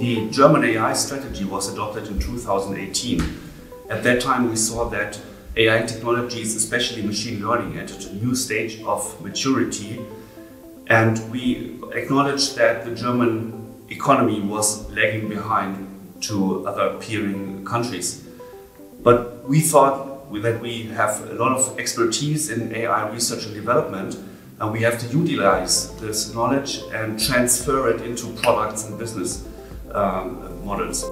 The German AI strategy was adopted in 2018. At that time, we saw that AI technologies, especially machine learning, entered a new stage of maturity. And we acknowledged that the German economy was lagging behind to other peering countries. But we thought that we have a lot of expertise in AI research and development, and we have to utilize this knowledge and transfer it into products and business um, models.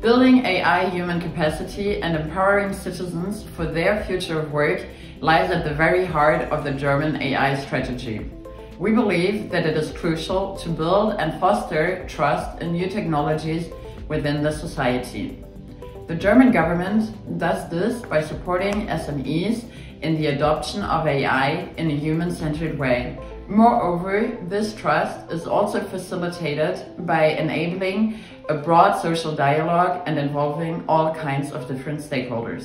Building AI human capacity and empowering citizens for their future of work lies at the very heart of the German AI strategy. We believe that it is crucial to build and foster trust in new technologies within the society. The German government does this by supporting SMEs in the adoption of AI in a human-centered way. Moreover, this trust is also facilitated by enabling a broad social dialogue and involving all kinds of different stakeholders.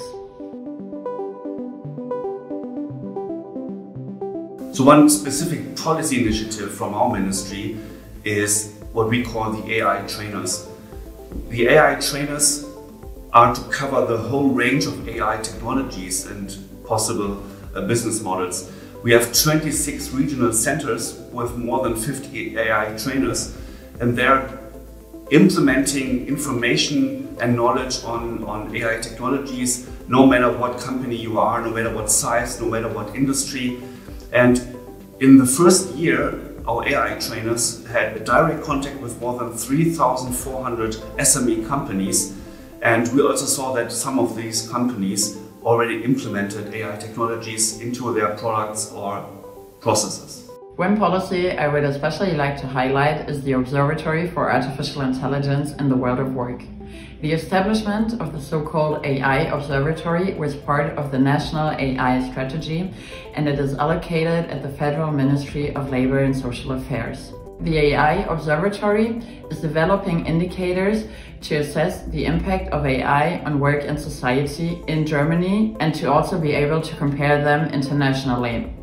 So one specific policy initiative from our ministry is what we call the AI trainers. The AI trainers are to cover the whole range of AI technologies and possible uh, business models. We have 26 regional centers with more than 50 AI trainers and they're implementing information and knowledge on, on AI technologies no matter what company you are, no matter what size, no matter what industry. And in the first year, our AI trainers had a direct contact with more than 3,400 SME companies. And we also saw that some of these companies already implemented AI technologies into their products or processes. One policy I would especially like to highlight is the Observatory for Artificial Intelligence in the World of Work. The establishment of the so-called AI Observatory was part of the National AI Strategy and it is allocated at the Federal Ministry of Labor and Social Affairs. The AI Observatory is developing indicators to assess the impact of AI on work and society in Germany and to also be able to compare them internationally.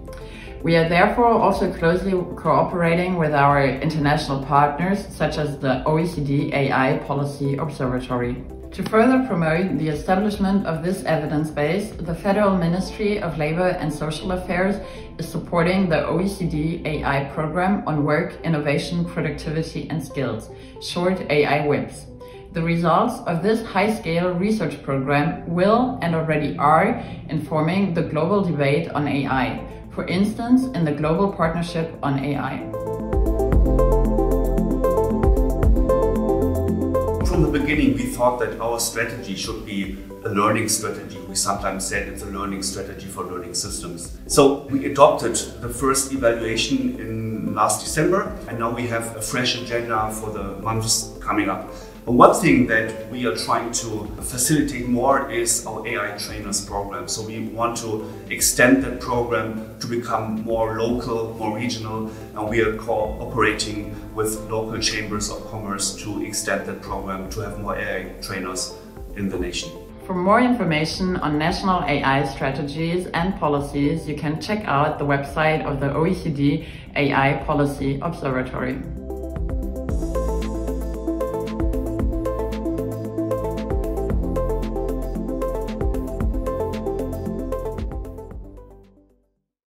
We are therefore also closely cooperating with our international partners, such as the OECD AI Policy Observatory. To further promote the establishment of this evidence base, the Federal Ministry of Labor and Social Affairs is supporting the OECD AI program on work, innovation, productivity and skills, short AI WIPS. The results of this high-scale research program will and already are informing the global debate on AI, for instance, in the Global Partnership on AI. From the beginning, we thought that our strategy should be a learning strategy. We sometimes said it's a learning strategy for learning systems. So we adopted the first evaluation in last December, and now we have a fresh agenda for the months coming up. One thing that we are trying to facilitate more is our AI trainers program. So we want to extend that program to become more local, more regional, and we are cooperating with local chambers of commerce to extend that program to have more AI trainers in the nation. For more information on national AI strategies and policies, you can check out the website of the OECD AI Policy Observatory.